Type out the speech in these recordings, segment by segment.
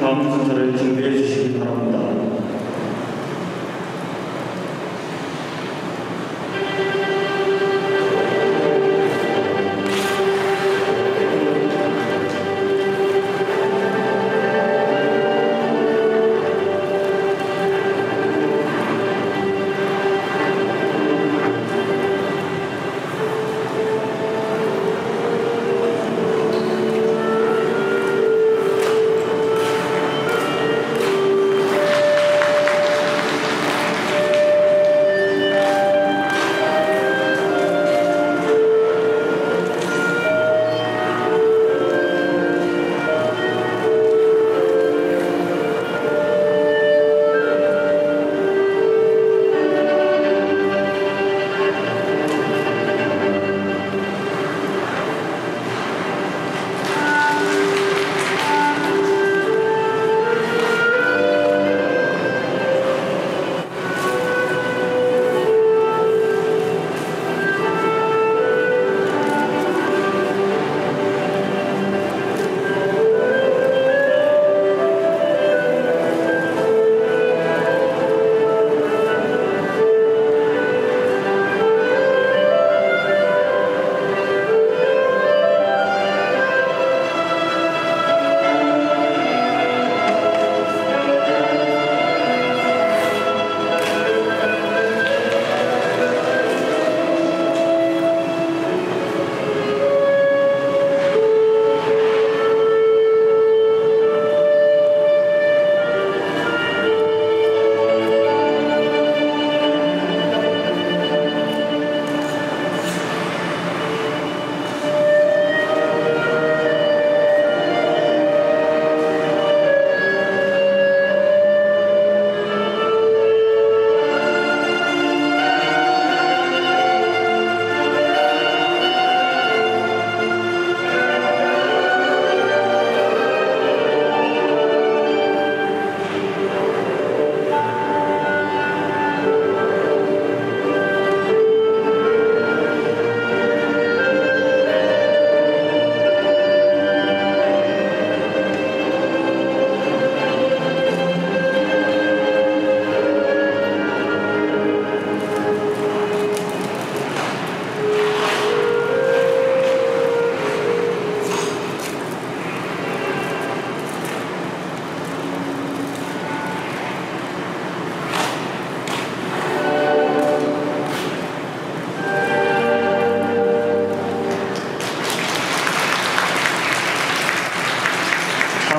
다음 순서를 준비해 주시기 바랍니다.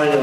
China.